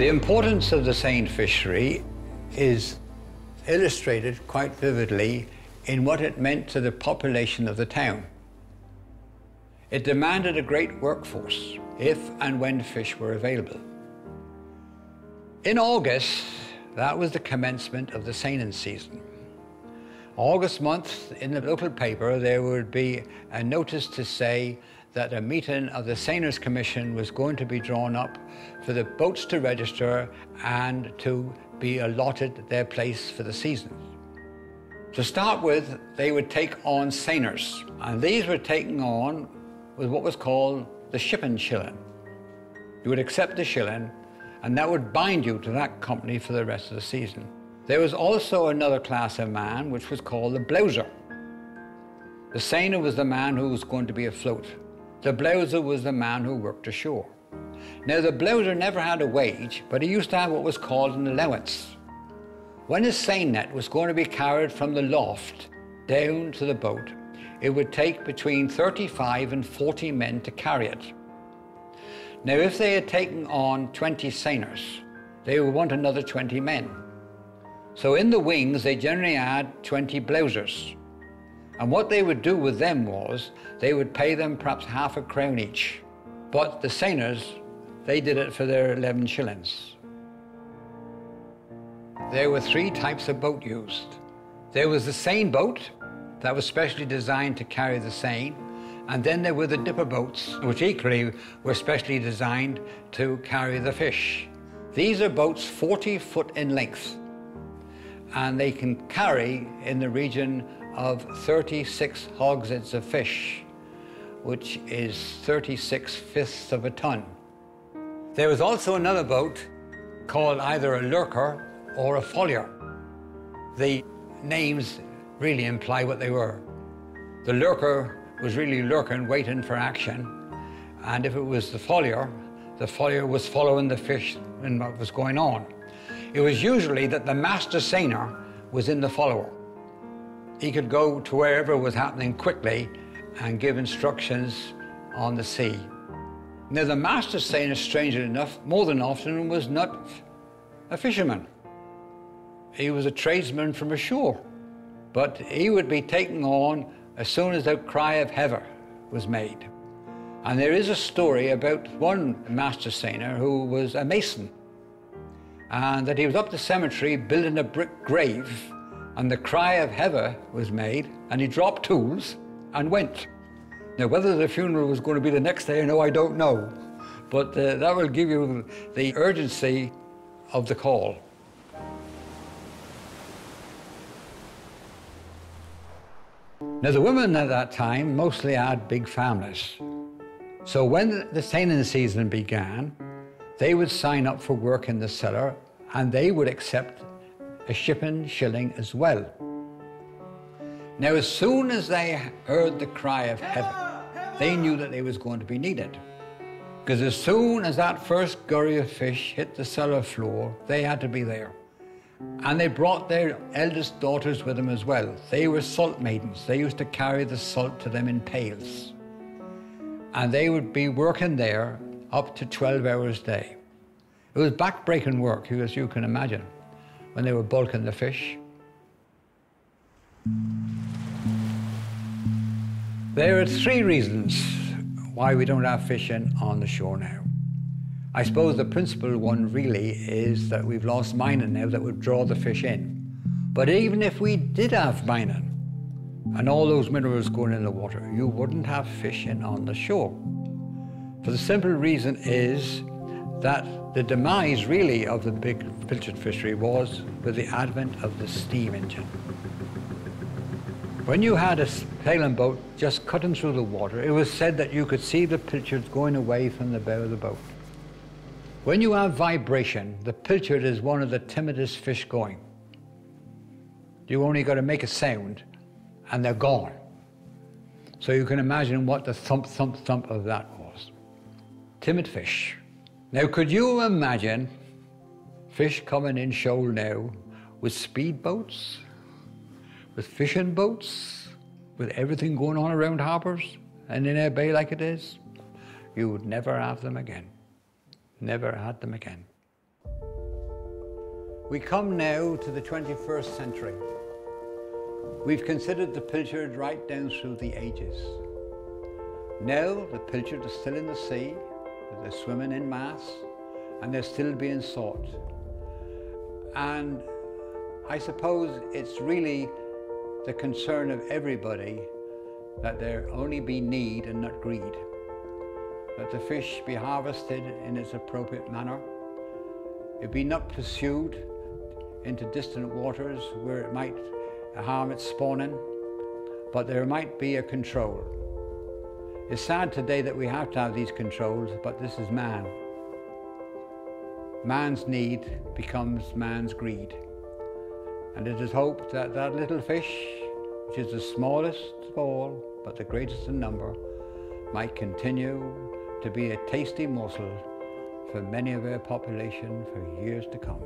The importance of the seine fishery is illustrated quite vividly in what it meant to the population of the town. It demanded a great workforce if and when fish were available. In August, that was the commencement of the seining season. August month, in the local paper, there would be a notice to say that a meeting of the Seiners Commission was going to be drawn up for the boats to register and to be allotted their place for the season. To start with, they would take on seiners, and these were taken on with what was called the shipping shilling. You would accept the shilling, and that would bind you to that company for the rest of the season. There was also another class of man which was called the blouser. The seiner was the man who was going to be afloat. The blouser was the man who worked ashore. Now, the blouser never had a wage, but he used to have what was called an allowance. When a seine net was going to be carried from the loft down to the boat, it would take between 35 and 40 men to carry it. Now, if they had taken on 20 seiners, they would want another 20 men. So in the wings, they generally had 20 blousers. And what they would do with them was they would pay them perhaps half a crown each. But the seiners, they did it for their 11 shillings. There were three types of boat used. There was the seine boat, that was specially designed to carry the seine. And then there were the dipper boats, which equally were specially designed to carry the fish. These are boats 40 foot in length, and they can carry in the region of 36 hogsheads of fish, which is 36 fifths of a ton. There was also another boat called either a lurker or a follier. The names really imply what they were. The lurker was really lurking, waiting for action. And if it was the follier, the follier was following the fish and what was going on. It was usually that the master seiner was in the follower. He could go to wherever was happening quickly and give instructions on the sea. Now, the master seiner, strangely enough, more than often was not a fisherman. He was a tradesman from ashore. But he would be taken on as soon as the cry of hevva was made. And there is a story about one master seiner who was a mason, and that he was up the cemetery building a brick grave, and the cry of Hevva was made, and he dropped tools and went. Now, whether the funeral was going to be the next day, or no, I don't know. But uh, that will give you the urgency of the call. Now, the women at that time mostly had big families. So when the seining season began, they would sign up for work in the cellar and they would accept a shipping shilling as well. Now, as soon as they heard the cry of hevva, they knew that they was going to be needed. Because as soon as that first gurry of fish hit the cellar floor, they had to be there. And they brought their eldest daughters with them as well. They were salt maidens. They used to carry the salt to them in pails. And they would be working there up to 12 hours a day. It was back-breaking work, as you can imagine, when they were bulking the fish. There are three reasons why we don't have fishing on the shore now. I suppose the principal one really is that we've lost mining now that would draw the fish in. But even if we did have mining and all those minerals going in the water, you wouldn't have fishing on the shore. For the simple reason is that the demise really of the big pilchard fishery was with the advent of the steam engine. When you had a sailing boat just cutting through the water, it was said that you could see the pilchards going away from the bow of the boat. When you have vibration, the pilchard is one of the timidest fish going. You only got to make a sound and they're gone. So you can imagine what the thump, thump, thump of that was. Timid fish. Now, could you imagine fish coming in shoal now with speedboats, with fishing boats, with everything going on around harbours and in a bay like it is? You would never have them again never had them again. We come now to the 21st century. We've considered the pilchard right down through the ages. Now the pilchard is still in the sea, they're swimming in mass, and they're still being sought. And I suppose it's really the concern of everybody that there only be need and not greed. That the fish be harvested in its appropriate manner. It be not pursued into distant waters where it might harm its spawning, but there might be a control. It's sad today that we have to have these controls, but this is man. Man's need becomes man's greed. And it is hoped that that little fish, which is the smallest of all, but the greatest in number, might continue to be a tasty morsel for many of our population for years to come.